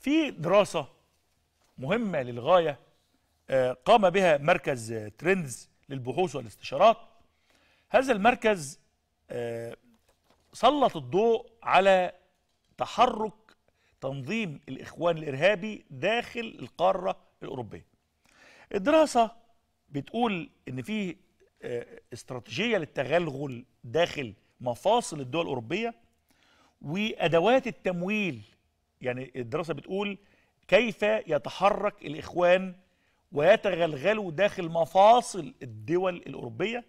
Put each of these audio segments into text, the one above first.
في دراسة مهمة للغاية آه، قام بها مركز ترندز للبحوث والاستشارات. هذا المركز آه، سلط الضوء على تحرك تنظيم الإخوان الإرهابي داخل القارة الأوروبية. الدراسة بتقول إن في آه، استراتيجية للتغلغل داخل مفاصل الدول الأوروبية وأدوات التمويل يعني الدراسة بتقول كيف يتحرك الإخوان ويتغلغلوا داخل مفاصل الدول الأوروبية؟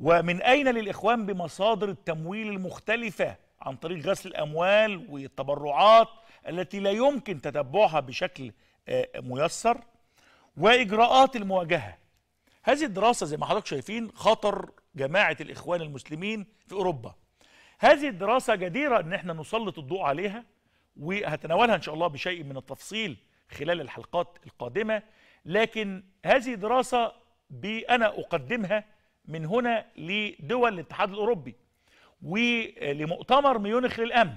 ومن أين للإخوان بمصادر التمويل المختلفة عن طريق غسل الأموال والتبرعات التي لا يمكن تتبعها بشكل آه، ميسر؟ وإجراءات المواجهة. هذه الدراسة زي ما حضرتك شايفين خطر جماعة الإخوان المسلمين في أوروبا. هذه الدراسة جديرة أن إحنا نسلط الضوء عليها. وهتناولها إن شاء الله بشيء من التفصيل خلال الحلقات القادمة. لكن هذه دراسة بي- أنا أقدمها من هنا لدول الاتحاد الأوروبي ولمؤتمر ميونخ للأمن.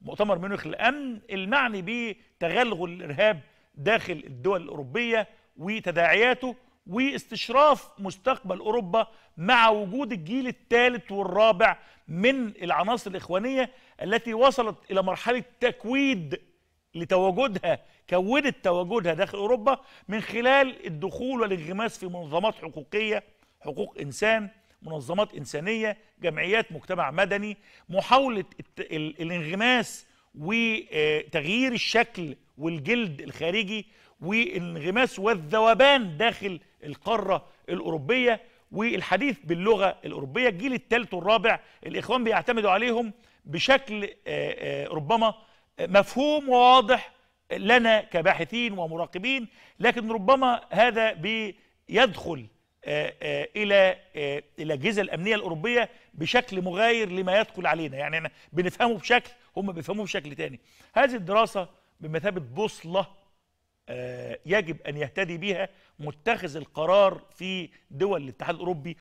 مؤتمر ميونخ للأمن المعني بتغلغل الإرهاب داخل الدول الأوروبية وتداعياته واستشراف مستقبل أوروبا مع وجود الجيل الثالث والرابع من العناصر الإخوانية التي وصلت إلى مرحلة تكويد لتواجدها كونت تواجدها داخل أوروبا من خلال الدخول والانغماس في منظمات حقوقية حقوق إنسان منظمات إنسانية جمعيات مجتمع مدني ال- الانغماس وتغيير الشكل والجلد الخارجي والانغماس والذوبان داخل القارة الأوروبية والحديث باللغة الأوروبية الجيل الثالث والرابع الاخوان بيعتمدوا عليهم بشكل آه، آه، ربما مفهوم وواضح لنا كباحثين ومراقبين لكن ربما هذا بيدخل آه، إلى الاجهزه الأمنية الأوروبية بشكل مغاير لما يدخل علينا. يعني إحنا بنفهمه بشكل هم بيفهموه بشكل تاني. هذه الدراسة بمثابة بوصلة آه، يجب أن يهتدي بها متخذ القرار في دول الاتحاد الأوروبي.